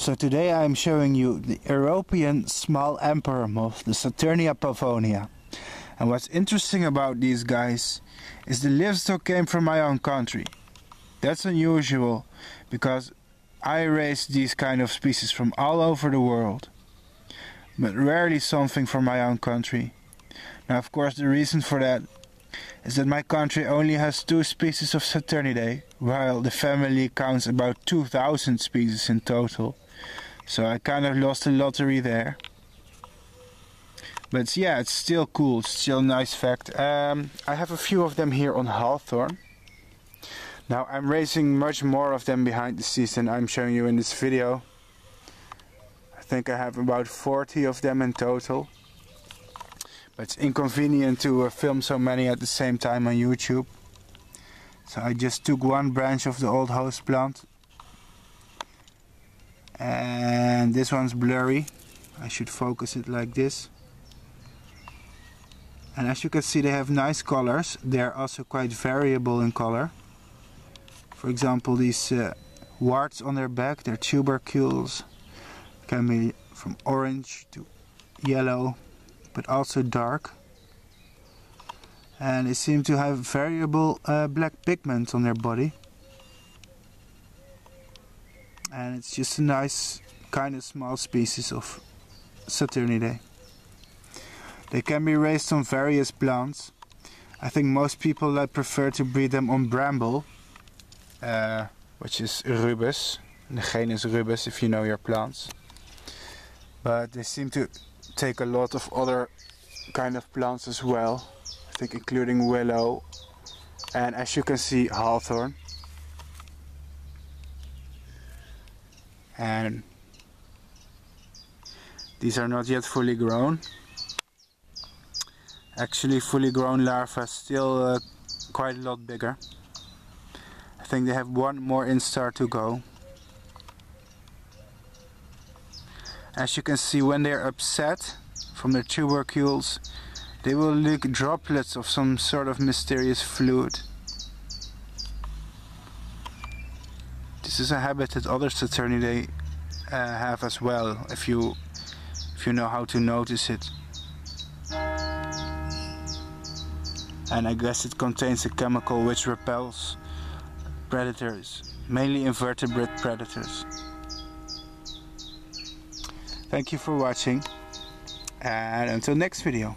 So today I am showing you the European small emperor moth, the Saturnia pavonia. And what's interesting about these guys is the livestock came from my own country. That's unusual because I raise these kind of species from all over the world. But rarely something from my own country. Now of course the reason for that is that my country only has two species of Saturniidae, while the family counts about 2000 species in total. So I kind of lost the lottery there. But yeah, it's still cool, it's still a nice fact. Um, I have a few of them here on Hawthorn. Now I'm raising much more of them behind the scenes than I'm showing you in this video. I think I have about 40 of them in total. But it's inconvenient to uh, film so many at the same time on YouTube. So I just took one branch of the old host plant. And this one's blurry. I should focus it like this. And as you can see they have nice colors. They're also quite variable in color. For example these uh, warts on their back their tubercules. Can be from orange to yellow but also dark and they seem to have variable uh, black pigment on their body and it's just a nice kind of small species of Saturniidae. They can be raised on various plants. I think most people prefer to breed them on bramble, uh, which is rubus. The genus rubus if you know your plants. But they seem to take a lot of other kind of plants as well. Including willow and as you can see hawthorn. and these are not yet fully grown. Actually fully grown larvae still uh, quite a lot bigger. I think they have one more instar to go. As you can see when they're upset from their tubercules they will leak droplets of some sort of mysterious fluid This is a habit that other Saturniidae uh, have as well, if you if you know how to notice it. And I guess it contains a chemical which repels predators, mainly invertebrate predators. Thank you for watching and until next video.